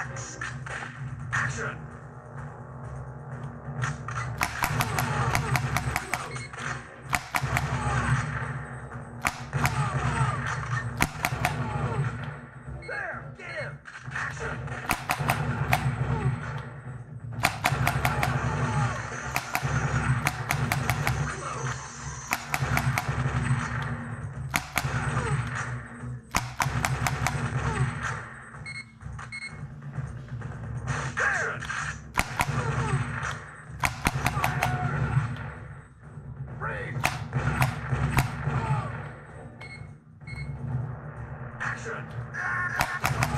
Yucks! Action! There! Get him! Action! Action!